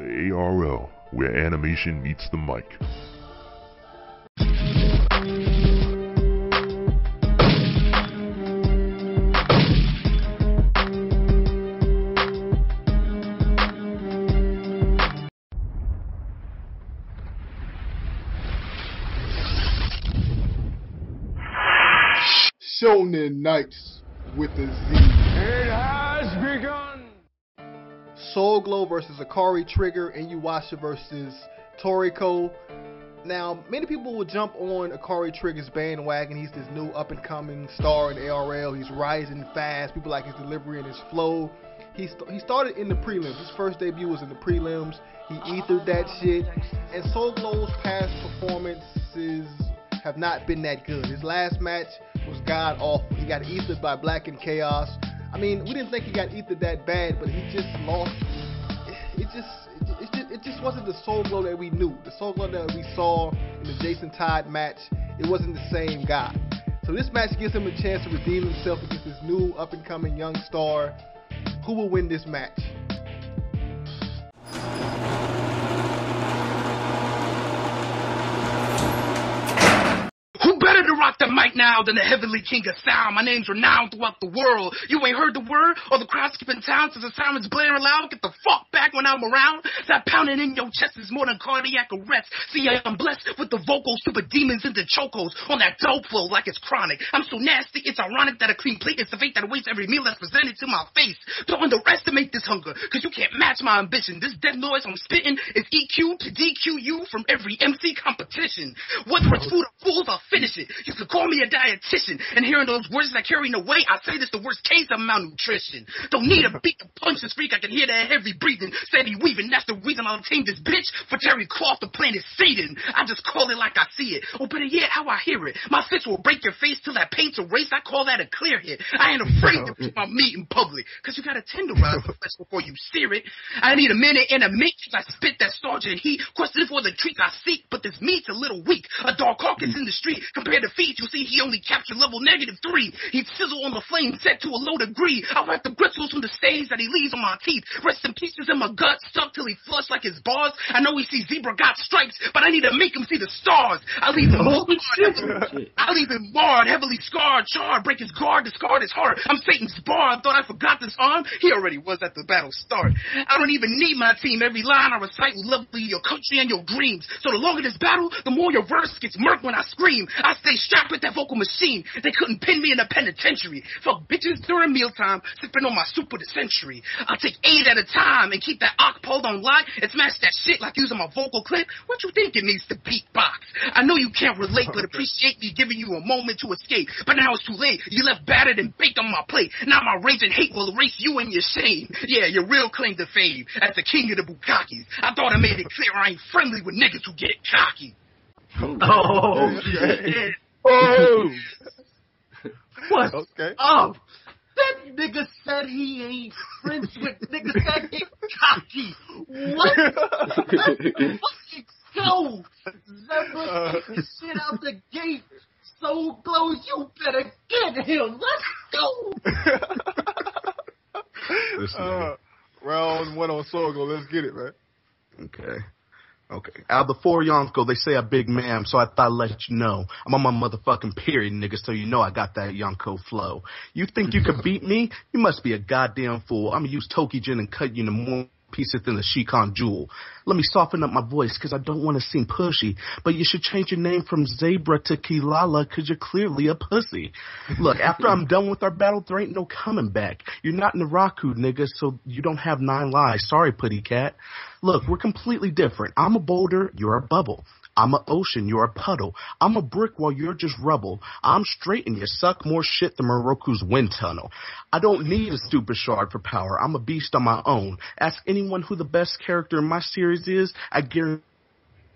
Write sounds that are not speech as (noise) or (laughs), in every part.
The ARL, where animation meets the mic. Shonen Knights with a Z. It has begun! Soul Glow versus Akari Trigger, and Inuyasha versus Toriko. Now, many people will jump on Akari Trigger's bandwagon. He's this new up and coming star in ARL. He's rising fast. People like his delivery and his flow. He, st- he started in the prelims. His first debut was in the prelims. He ethered that shit. And Soul Glow's past performances have not been that good. His last match was god awful. He got ethered by Black and Chaos. I mean, we didn't think he got ethered that bad, but he just lost. It just, it just, it just wasn't the Soul Glow that we knew. The Soul Glow that we saw in the Jason Todd match, it wasn't the same guy. So this match gives him a chance to redeem himself against this new up and coming young star. Who will win this match? To rock the mic now than the heavenly king of sound? My name's renowned throughout the world. You ain't heard the word or the crowd skipping town since the siren's blaring loud. Get the fuck back when I'm around. That pounding in your chest is more than cardiac arrest. See, I'm blessed with the vocals, super demons into chocos on that dope flow like it's chronic. I'm so nasty, it's ironic that a clean plate is the fate that awaits every meal that's presented to my face. Don't underestimate this hunger, cause you can't match my ambition. This dead noise I'm spitting is EQ to DQ you from every MC competition. Whether it's oh. food or fools, I'll finish it. You could call me a dietitian, and hearing those words that carry weight, I say this the worst case of malnutrition. Don't need a (laughs) beat to punch this freak, I can hear that heavy breathing, steady weaving. That's the reason I'll tame this bitch for Terry Cloth, the planet Satan. I just call it like I see it, oh, or better yet, how I hear it. My fist will break your face till that paint's erased. I call that a clear hit. I ain't afraid to put my (laughs) meat in public, cause you gotta tenderize the flesh before you sear it. I need a minute and a mix. I spit that and heat, questioning for the treat I seek, but this meat's a little weak. A dog carcass mm. in the street compared to feet, you see he only captured level negative three. He'd sizzle on the flame set to a low degree. I'll wipe the bristles from the stains that he leaves on my teeth. Rest in pieces in my gut, stuck till he flush like his bars. I know he sees zebra got stripes, but I need to make him see the stars. I leave him oh, marred. I leave him marred, heavily scarred, charred, break his guard, discard his heart. I'm Satan's bar. I thought I forgot this arm. He already was at the battle start. I don't even need my team. Every line I recite will lovely your country and your dreams. So the longer this battle, the more your verse gets murked when I scream. I stay strapped with that vocal machine. They couldn't pin me in a penitentiary. Fuck bitches during mealtime, sipping on my soup of the century. I'll take eight at a time and keep that ock pulled on lock and smash that shit like using my vocal clip. What you think it means to beatbox? I know you can't relate, but appreciate me giving you a moment to escape. But now it's too late. You left battered and baked on my plate. Now my rage and hate will erase you and your shame. Yeah, your real claim to fame as the king of the Bukakis. I thought I made it clear I ain't friendly with niggas who get cocky. Oh, shit. Oh, What's okay. up? That nigga said he ain't friends with nigga said he cocky. What? Let's fucking go. Zebra kick shit out the gate. So glow, you better get him. Let's go. Uh, round one on Sogo. Let's get it, man. Okay. Okay. Out the four Yonko, they say a big man, so I thought I'd let you know. I'm on my motherfucking period, nigga, so you know I got that Yonko flow. You think you could beat me? You must be a goddamn fool. I'm gonna use Tokijin and cut you into more pieces than the Shikon Jewel. Let me soften up my voice, cause I don't want to seem pushy, but you should change your name from Zebra to Kilala, cause you're clearly a pussy. Look, after I'm done with our battle, there ain't no coming back. You're not Naraku, nigga, so you don't have nine lives. Sorry, putty cat. Look, we're completely different. I'm a boulder, you're a bubble. I'm an ocean, you're a puddle. I'm a brick while you're just rubble. I'm straight and you suck more shit than Miroku's wind tunnel. I don't need a stupid shard for power. I'm a beast on my own. Ask anyone who the best character in my series is, I guarantee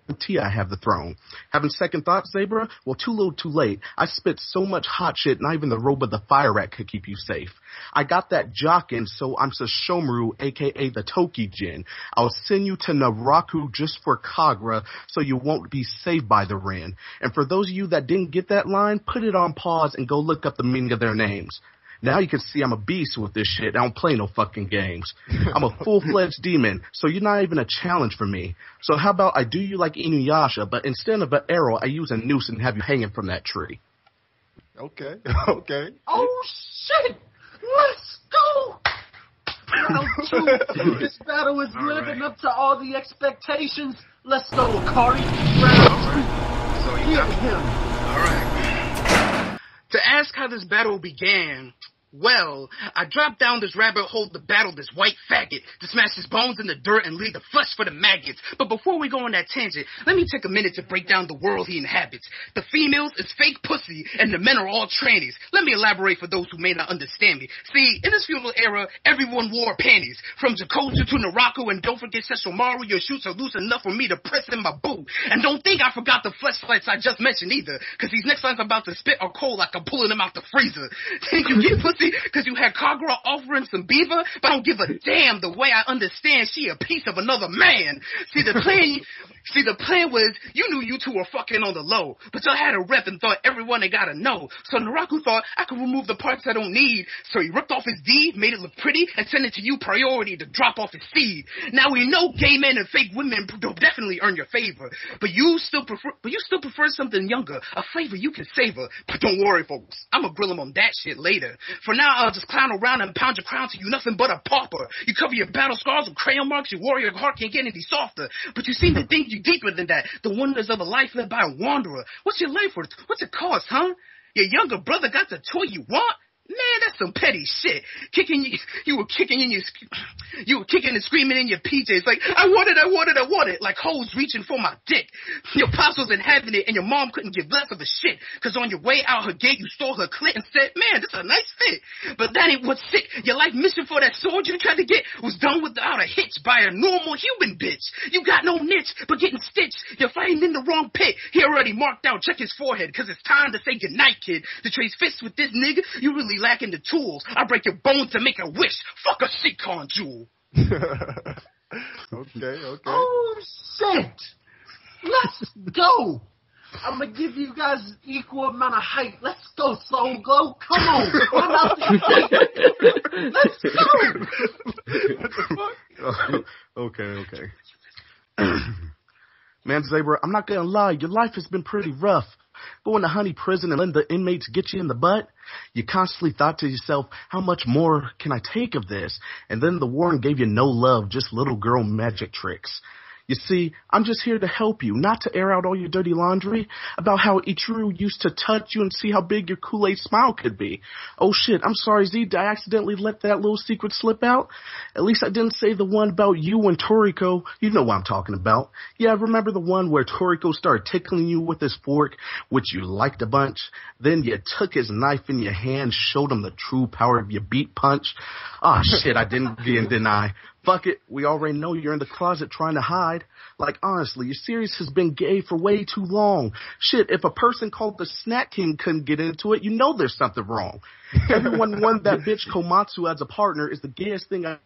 I have the throne. Having second thoughts, Zebra? Well, too little, too late. I spit so much hot shit, not even the robe of the fire rat could keep you safe. I got that jockin', so I'm Sesshomaru, aka the Toki Tokijin. I'll send you to Naraku just for Kagura, so you won't be saved by the Rin. And for those of you that didn't get that line, put it on pause and go look up the meaning of their names. Now you can see I'm a beast with this shit. I don't play no fucking games. I'm a full-fledged demon, so you're not even a challenge for me. So how about I do you like Inuyasha, but instead of an arrow, I use a noose and have you hanging from that tree. Okay, (laughs) okay. Oh shit! Let's go! Round two. (laughs) This battle is living up to all the expectations. Let's go, Akari. Round So two. you Hit got him. Alright. To ask how this battle began, well, I dropped down this rabbit hole to battle this white faggot, to smash his bones in the dirt and leave the flesh for the maggots. But before we go on that tangent, let me take a minute to break down the world he inhabits. The females is fake pussy, and the men are all trannies. Let me elaborate for those who may not understand me. See, in this feudal era, everyone wore panties. From Jakoja to Naraku, and don't forget Sesshomaru, your shoots are loose enough for me to press in my boot. And don't think I forgot the flesh fights I just mentioned either, cause these next lines I'm about to spit are cold like I'm pulling them out the freezer. (laughs) Think you get pussy cause you had Kagura offering some beaver, but I don't give a damn the way I understand she a piece of another man. See the plan, see the plan was you knew you two were fucking on the low, but y'all had a rep and thought everyone they gotta know. So Naraku thought I could remove the parts I don't need, so he ripped off his deed, made it look pretty, and sent it to you priority to drop off his seed. Now we know gay men and fake women definitely earn your favor, but you still prefer, but you still prefer something younger, a flavor you can savor. But don't worry, folks, I'ma grill him on that shit later. For now, I'll just clown around and pound your crown to you nothing but a pauper. You cover your battle scars with crayon marks, your warrior heart can't get any softer. But you seem to think you deeper than that. The wonders of a life led by a wanderer. What's your life worth? What's it cost, huh? Your younger brother got the toy you want? Man, that's some petty shit. Kicking you, you were kicking in your, you were kicking and screaming in your PJs like, I want it, I want it, I want it, like hoes reaching for my dick. Your pops wasn't having it and your mom couldn't give less of a shit. Cause on your way out her gate, you stole her clit and said, man, this is a nice fit. But that ain't what's sick. Your life mission for that sword you tried to get was done without a hitch by a normal human bitch. You got no niche, but getting stitched. You're fighting in the wrong pit. He already marked out, check his forehead, cause it's time to say goodnight, kid. To trade fists with this nigga, you really lacking the tools. I break your bones to make a wish. Fuck a Shikon jewel. (laughs) okay, okay. Oh shit! Let's go! I'm gonna give you guys equal amount of height. Let's go, Soul Glow. Come on, I'm out. Let's go. (laughs) okay, okay. (clears throat) Man, Zebra, I'm not gonna lie, your life has been pretty rough. Going to honey prison and letting the inmates get you in the butt. You constantly thought to yourself, how much more can I take of this? And then the warden gave you no love, just little girl magic tricks. You see, I'm just here to help you, not to air out all your dirty laundry about how Ichiryu used to touch you and see how big your Kool-Aid smile could be. Oh shit, I'm sorry Z, I accidentally let that little secret slip out? At least I didn't say the one about you and Toriko. You know what I'm talking about. Yeah, remember the one where Toriko started tickling you with his fork, which you liked a bunch? Then you took his knife in your hand, showed him the true power of your beat punch. Ah shit, I didn't, (laughs) didn't? Fuck it, we already know you're in the closet trying to hide. Like honestly, your series has been gay for way too long. Shit, if a person called the Snack King couldn't get into it, you know there's something wrong. (laughs) Everyone wanted that bitch Komatsu as a partner is the gayest thing I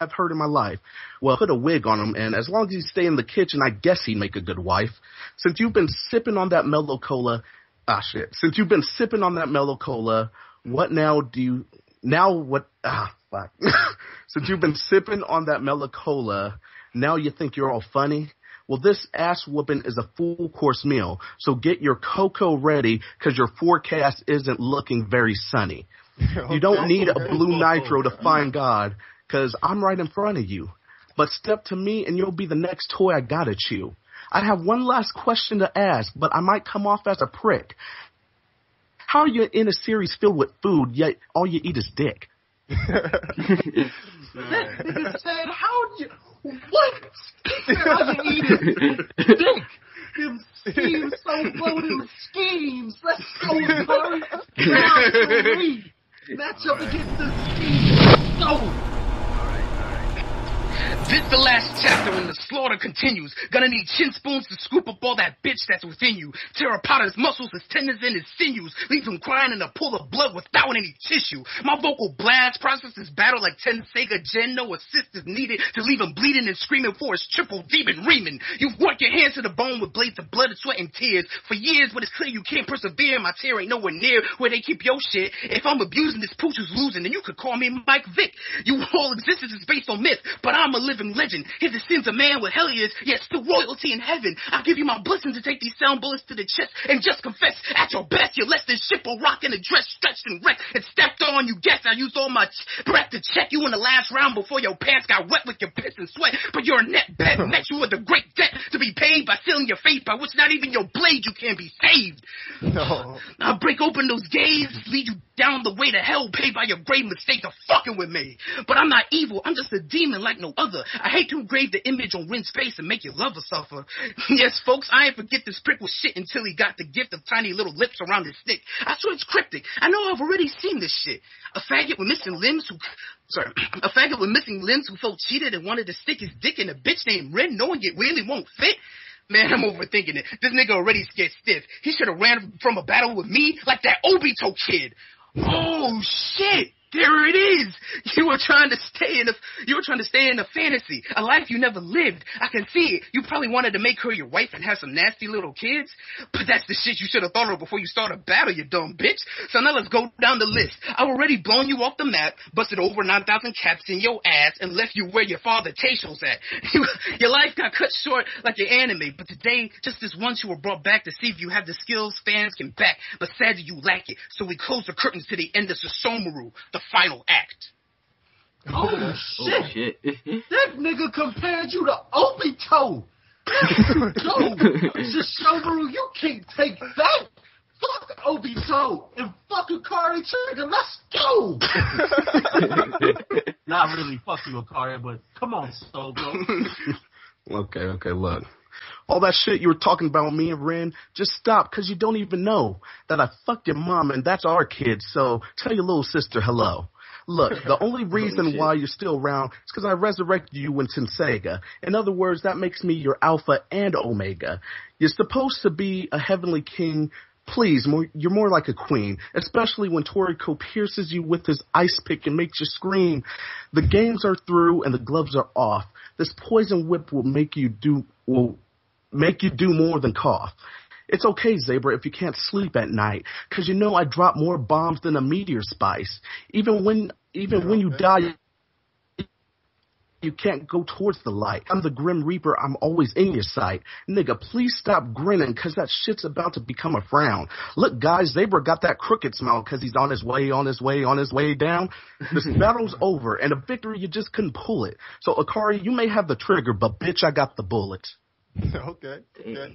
I've heard in my life. Well, put a wig on him, and as long as he stay in the kitchen, I guess he'd make a good wife. Since you've been sipping on that mellow cola, ah shit. Since you've been sipping on that mellow cola, what now do you? Now what? Ah fuck. (laughs) Since you've been sipping on that mellow cola, now you think you're all funny. Well, this ass whooping is a full course meal, so get your cocoa ready because your forecast isn't looking very sunny. (laughs) You don't need a blue nitro to find God, cause I'm right in front of you. But step to me and you'll be the next toy I gotta chew. I have one last question to ask, but I might come off as a prick. How are you in a series filled with food, yet all you eat is dick? Said, how'd you, what? He said, how'd. Them schemes so loaded schemes. Let's go, Curry. Round three. Match up against the schemes. Go. This the last chapter when continues. Gonna need chin spoons to scoop up all that bitch that's within you. Tear apart his muscles, his tendons, and his sinews. Leave him crying in a pool of blood without any tissue. My vocal blast processes battle like 10 Sega Gen. No assist is needed to leave him bleeding and screaming for his triple demon reaming. You've worked your hands to the bone with blades of blood, and sweat, and tears for years, but it's clear you can't persevere. My tear ain't nowhere near where they keep your shit. If I'm abusing this pooch who's losing, then you could call me Mike Vick. You all existence is based on myth, but I'm a living legend. His sins a man with hell yet still royalty in heaven. I'll give you my blessing to take these sound bullets to the chest and just confess at your best. You're less than ship or rock in a dress stretched and wrecked and stepped on. You guess I used all my ch- breath to check you in the last round before your pants got wet with your piss and sweat. But your net bet (laughs) met you with a great debt to be paid by sealing your face by which not even your blade you can be saved. No. I'll break open those gates, lead you down the way to hell, paid by your grave mistake of fucking with me. But I'm not evil, I'm just a demon like no other. I hate to engrave the image on Rin's face and make your lover suffer. (laughs) yes, folks, I ain't forget this prick was shit until he got the gift of tiny little lips around his stick. I swear it's cryptic. I know I've already seen this shit. A faggot with missing limbs who (clears throat) sorry, (clears throat) a faggot with missing limbs who felt cheated and wanted to stick his dick in a bitch named Rin, knowing it really won't fit. Man, I'm overthinking it. This nigga already scared stiff. He should have ran from a battle with me like that Obito kid. Oh shit! There it is. You were trying to stay in a you were trying to stay in a fantasy, a life you never lived. I can see it. You probably wanted to make her your wife and have some nasty little kids. But that's the shit you should have thought of before you start a battle, you dumb bitch. So now let's go down the list. I've already blown you off the map, busted over nine thousand caps in your ass, and left you where your father Taisho's at. (laughs) You, your life got cut short like your anime, but today, just as once you were brought back to see if you have the skills fans can back. But sadly, you lack it. So we close the curtains to the end of Sesshomaru, the final act. Oh Oh shit! shit. (laughs) That nigga compared you to Obito. Yo, Sesshomaru, you can't take that. Fuck Obito and fuck Akari Trigger. Let's go. (laughs) Not really fuck you, Akari, but come on, Solo. (laughs) Okay, okay, look. All that shit you were talking about me and Rin, just stop, cause you don't even know that I fucked your mom and that's our kid, so tell your little sister hello. Look, the (laughs) only reason why you're still around is because I resurrected you in Tenseiga. In other words, that makes me your Alpha and Omega. You're supposed to be a heavenly king. Please, more, you're more like a queen, especially when Toriko pierces you with his ice pick and makes you scream. The games are through and the gloves are off. This poison whip will make you do will make you do more than cough. It's okay, Zebra, if you can't sleep at night, 'cause you know I drop more bombs than a meteor spice. Even when even when you die, you can't go towards the light. I'm the Grim Reaper. I'm always in your sight. Nigga, please stop grinning, 'cause that shit's about to become a frown. Look, guys, Zebra got that crooked smile 'cause he's on his way, on his way, on his way down. This (laughs) battle's over, and a victory, you just couldn't pull it. So, Akari, you may have the trigger, but bitch, I got the bullet. (laughs) okay. okay.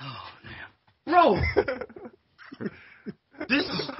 Oh, Damn. Bro, (laughs) this is